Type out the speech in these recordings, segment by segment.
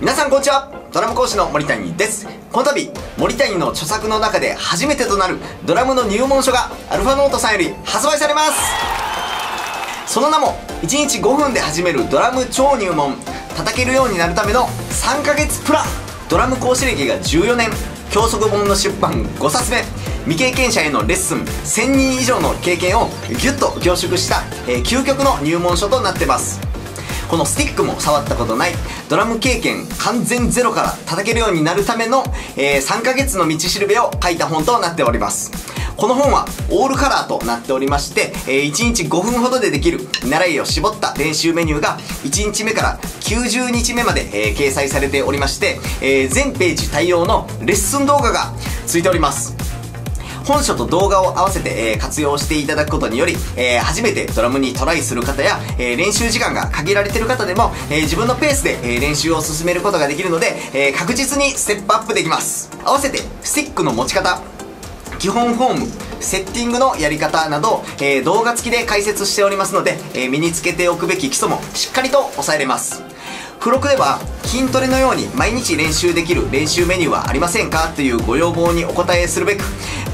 皆さんこんにちは。ドラム講師の森谷です。この度森谷の著作の中で初めてとなるドラムの入門書がアルファノートさんより発売されます。その名も1日5分で始めるドラム超入門叩けるようになるための3ヶ月プラ。ドラム講師歴が14年。教則本の出版5冊目。未経験者へのレッスン1000人以上の経験をギュッと凝縮した、えー、究極の入門書となってます。このスティックも触ったことない。ドラム経験完全ゼロから叩けるようになるための、えー、3ヶ月の道しるべを書いた本となっております。この本はオールカラーとなっておりまして、え、1日5分ほどでできる習いを絞った練習メニューが1日目から90日目まで、え、掲載されておりまして、え、全ページ対応のレッスン動画がついております。本書と動画を合わせて、えー、活用していただくことにより、えー、初めてドラムにトライする方や、えー、練習時間が限られてる方でも、え自分のペースで、え練習を進めることができるので、え確実にステップアップできます。合わせてスティックの持ち方。基本フォームセッティングのやり方など、え動画付きで解説しておりますので、え身につけておくべき基礎もしっかりと押さえれます。付録では筋トレのように毎日練習できる練習メニューはありませんか？というご要望にお答えするべく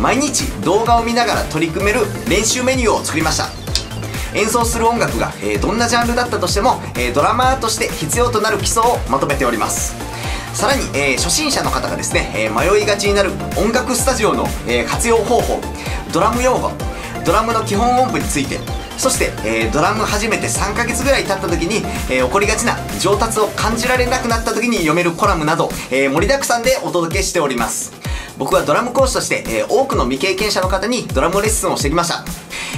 毎日動画を見ながら取り組める練習メニューを作りました。演奏する音楽が、えー、どんなジャンルだったとしても、えー、ドラマーとして必要となる基礎をまとめております。さらに、えー、初心者の方がですね、え迷いがちになる音楽スタジオの、え活用方法ドラム用語ドラムの基本音符についてそして、えー、ドラム始めて3ヶ月ぐらい経った時に、えー、起こりがちな上達を感じられなくなった時に読めるコラムなど、えー、盛りだくさんでお届けしております。僕はドラム講師として、え多くの未経験者の方にドラムレッスンをしてきました。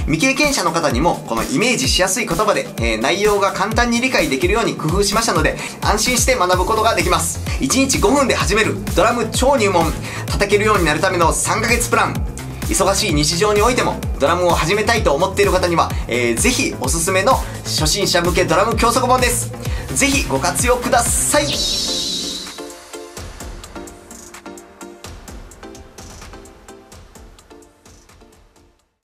未経験者の方にもこのイメージしやすい言葉で、え内容が簡単に理解できるように工夫しましたので安心して学ぶことができます。1日5分で始めるドラム超入門叩けるようになるための3ヶ月プラン。忙しい日常においてもドラムを始めたいと思っている方には、えー、ぜひおすすめの初心者向けドラム教則本です。ぜひご活用ください。